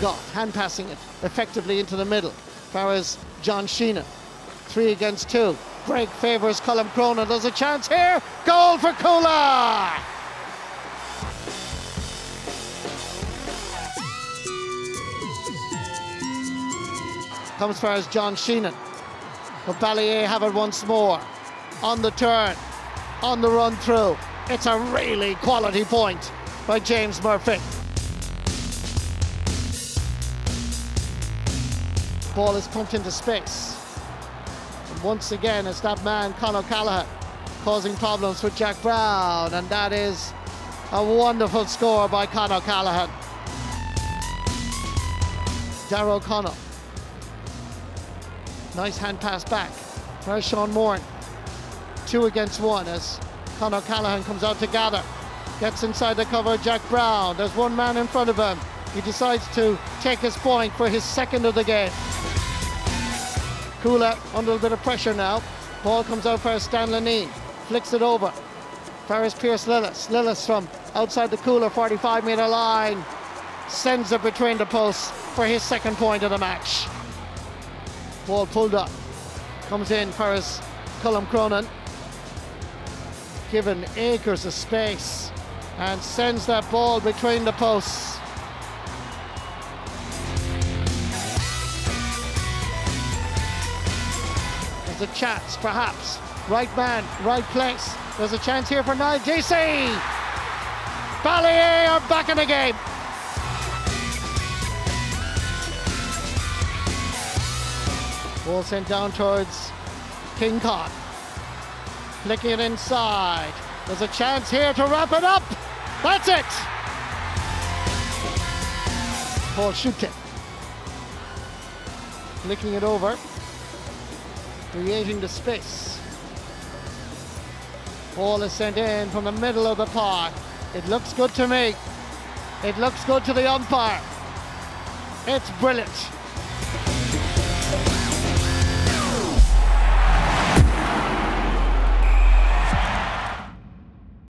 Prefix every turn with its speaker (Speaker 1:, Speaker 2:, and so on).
Speaker 1: got, hand passing it effectively into the middle. Far as John Sheehan, three against two. Greg favours Colm Cronin. There's a chance here. Goal for Cuala. Comes far as John Sheehan. But Ballyea have it once more. On the turn, on the run through. It's a really quality point by James Murphy. Ball is pumped into space. And once again, it's that man, Con O'Callaghan, causing problems for Jack Browne. And that is a wonderful score by Con O'Callaghan. Darragh O'Connell. Nice hand pass back. There's Sean Moran. Two against one as Con O'Callaghan comes out to gather. Gets inside the cover, Jack Browne. There's one man in front of him. He decides to take his point for his second of the game. Cuala under a bit of pressure now. Ball comes out for Stan Lineen. Flicks it over. Ferris Pearse Lillis. Lillis from outside the Cuala 45 metre line. Sends it between the posts for his second point of the match. Ball pulled up. Comes in for his Colm Cronin. Given acres of space and sends that ball between the posts. There's a chance, perhaps. Right man, right place. There's a chance here for Niall Deasy. Ballyea are back in the game. Ball sent down towards King Con. Flicking it inside. There's a chance here to wrap it up. That's it. Paul Schutte. Flicking it over. Creating the space. Ball is sent in from the middle of the park. It looks good to me. It looks good to the umpire. It's brilliant.